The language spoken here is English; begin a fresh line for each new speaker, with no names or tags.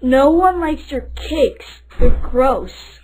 No one likes your cakes. They're gross.